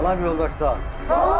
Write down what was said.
Salam yoldaşlar. Sağ sağ ol,